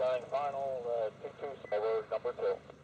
Final, uh, 22 over number two.